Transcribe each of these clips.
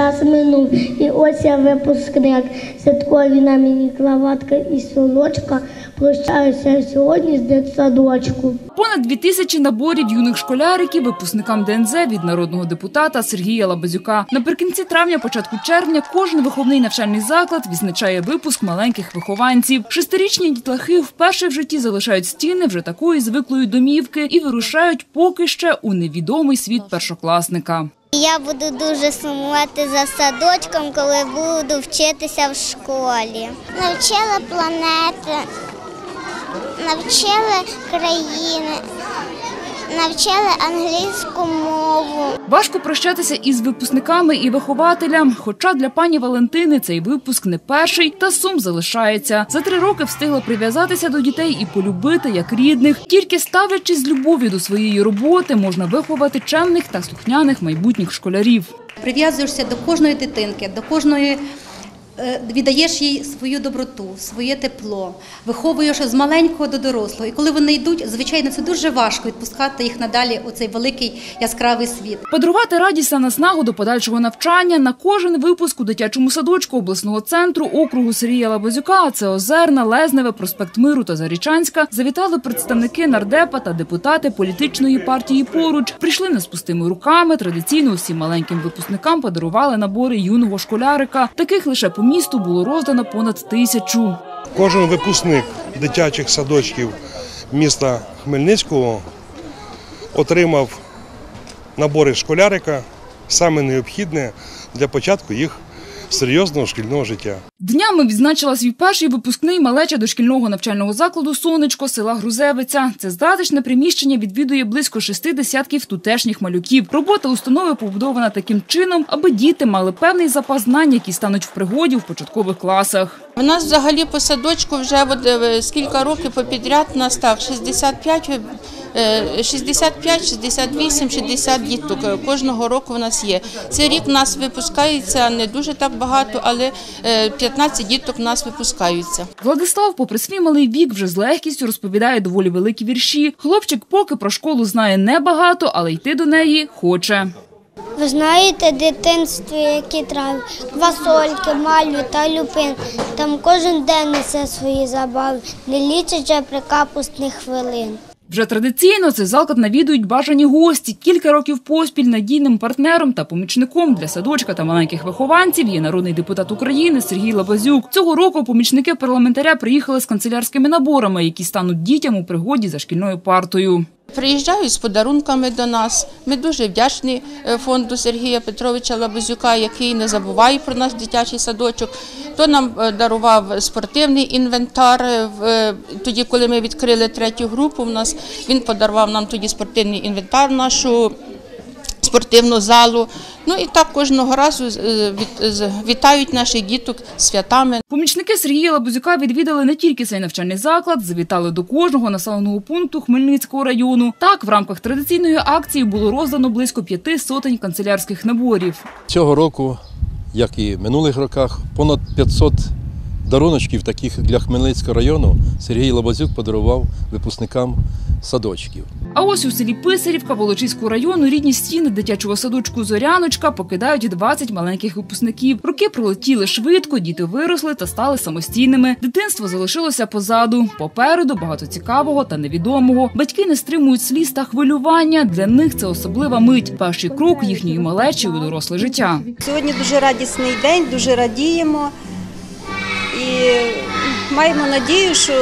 час минув, і ось я випускник. Святкові на мені кроватка і солочка. Прощаюся сьогодні з дитсадочку. Понад дві тисячі наборів юних школяриків випускникам ДНЗ від народного депутата Сергія Лабазюка. Наприкінці травня, початку червня, кожен виховний навчальний заклад відзначає випуск маленьких вихованців. Шестирічні дітлахи вперше в житті залишають стіни вже такої звиклої домівки і вирушають поки ще у невідомий світ першокласника. Я буду дуже сумувати за садочком, коли буду вчитися в школі. Навчила планети, навчила країни, навчила англійську мову. Важко прощатися із випускниками і вихователям. Хоча для пані Валентини цей випуск не перший, та сум залишається. За три роки встигла прив'язатися до дітей і полюбити як рідних. Тільки ставлячись з любов'ю до своєї роботи, можна виховати чемних та слухняних майбутніх школярів. Прив'язуєшся до кожної дитинки, до кожної. Е, Віддаєш їй свою доброту, своє тепло, виховуєш з маленького до дорослого. І коли вони йдуть, звичайно, це дуже важко відпускати їх надалі у цей великий яскравий світ. Подарувати радість та наснагу до подальшого навчання на кожен випуск у дитячому садочку обласного центру округу Сергія Лабазюка, це Озерна, Лезневе, проспект Миру та Зарічанська, завітали представники нардепа та депутати політичної партії поруч. Прийшли не з пустими руками. Традиційно усім маленьким випускникам подарували набори юного школярика. Таких лише по місту було роздано понад тисячу. Кожен випускник дитячих садочків міста Хмельницького отримав набори школярика, саме необхідне для початку їх серйозного шкільного життя. Днями відзначила свій перший випускний малеча дошкільного навчального закладу Сонечко села Грузевиця. Це затишне приміщення відвідує близько шести десятків тутешніх малюків. Робота установи побудована таким чином, аби діти мали певний запас знань, які стануть в пригоді в початкових класах. У нас взагалі по садочку вже е, скільки років попідряд настав 65, е, 65, 68, 60 діток. е, Кожного року в нас є. Цей рік в нас випускається не дуже так багато, але е, 15 діток в нас випускаються. Владислав, попри свій малий вік, вже з легкістю розповідає доволі великі вірші. Хлопчик поки про школу знає небагато, але йти до неї хоче. Ви знаєте, дитинстві які трави, квасольки, малю та люпин. Там кожен день несе свої забави, не лічачи прикапустних хвилин. Вже традиційно цей заклад навідують бажані гості. Кілька років поспіль надійним партнером та помічником для садочка та маленьких вихованців є народний депутат України Сергій Лабазюк. Цього року помічники парламентаря приїхали з канцелярськими наборами, які стануть дітям у пригоді за шкільною партою. Приїжджають з подарунками до нас. Ми дуже вдячні е, фонду Сергія Петровича Лабазюка, який не забуває про наш дитячий садочок. То нам е, дарував спортивний інвентар. е, Тоді, коли ми відкрили третю групу, в нас він подарував нам тоді спортивний інвентар, нашу спортивну залу. Ну і так кожного разу е, від- вітають наших діток святами. Помічники Сергія Лабазюка відвідали не тільки цей навчальний заклад, завітали до кожного населеного пункту Хмельницького району. Так, в рамках традиційної акції було роздано близько п'яти сотень канцелярських наборів. Цього року, як і в минулих роках, понад 500 даруночків таких для Хмельницького району Сергій Лобазюк подарував випускникам садочків. А ось у селі Писарівка Волочиського району рідні стіни дитячого садочку Зоряночка покидають 20 маленьких випускників. Роки пролетіли швидко, діти виросли та стали самостійними. Дитинство залишилося позаду. Попереду багато цікавого та невідомого. Батьки не стримують сліз та хвилювання. Для них це особлива мить. Перший крок їхньої малечі у доросле життя. Сьогодні дуже радісний день, дуже радіємо і маємо надію, що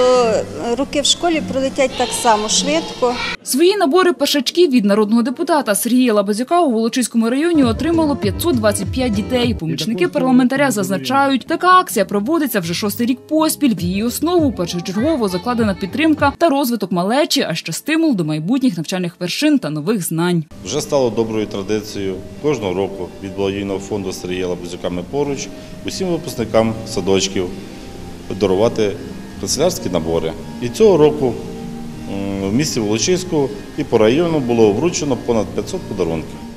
роки в школі пролетять так само швидко. Свої набори першачків від народного депутата Сергія Лабазюка у Волочиському районі отримало 525 дітей. Помічники парламентаря зазначають, така акція проводиться вже шостий рік поспіль. В її основу першочергово закладена підтримка та розвиток малечі, а ще стимул до майбутніх навчальних вершин та нових знань. Вже стало доброю традицією кожного року від благодійного фонду Сергія Лабузюка «Ми поруч усім випускникам садочків дарувати канцелярські набори. І цього року в місті Волочиську і по району було вручено понад 500 подарунків.